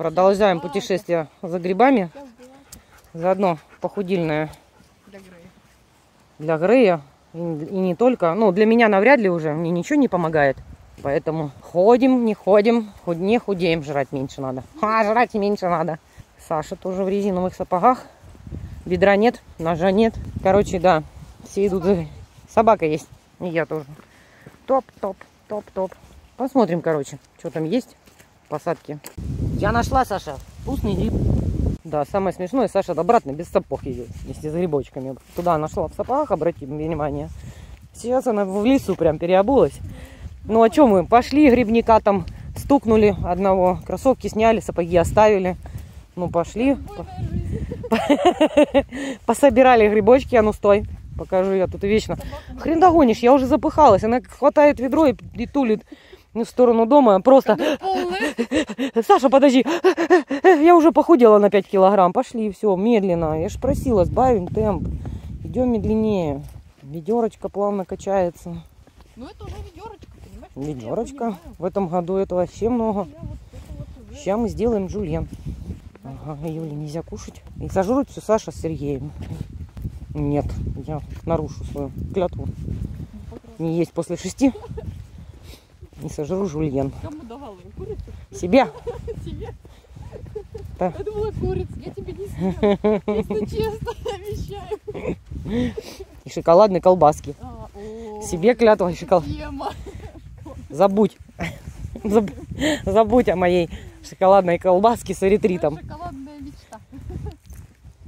Продолжаем путешествие за грибами. Заодно похудильное для Грея. И и не только. Ну, для меня навряд ли уже. Мне ничего не помогает. Поэтому ходим, не ходим, худ- не худеем, жрать меньше надо. А, жрать и меньше надо. Саша тоже в резиновых сапогах. Бедра нет, ножа нет. Короче, да, все идут за... Собака есть, и я тоже. Топ, топ, топ, топ. Посмотрим, короче, что там есть в посадке. Я нашла, Саша, вкусный гриб. Да, самое смешное, Саша обратно без сапог идет, вместе с грибочками. Туда нашла в сапогах, обратим внимание. Сейчас она в лесу прям переобулась. Ну, а что мы? Пошли грибника там, стукнули одного, кроссовки сняли, сапоги оставили. Ну, пошли. Пособирали грибочки, а ну стой. Покажу я тут вечно. Хрен догонишь, я уже запыхалась. Она хватает ведро и, и тулит в сторону дома. Просто, Саша, подожди, я уже похудела на 5 килограмм. Пошли, все, медленно. Я же просила, сбавим темп. Идем медленнее. Ведерочка плавно качается. Ну это уже ведерочка, понимаешь? Ведерочка. В этом году это вообще много. Сейчас мы сделаем жульен. Ага, Юле нельзя кушать. И сожрут все Саша с Сергеем. Нет, я нарушу свою клятву. Не есть после шести. Не сожру жульен. Кому давала? Курицу? Себе. Тебе? Да. Я думала, курица. Я тебе не съем. Если честно, обещаю. И шоколадные колбаски. А, о, Себе клятва шоколад. Забудь. Заб- Забудь о моей шоколадной колбаске с эритритом. Шоколад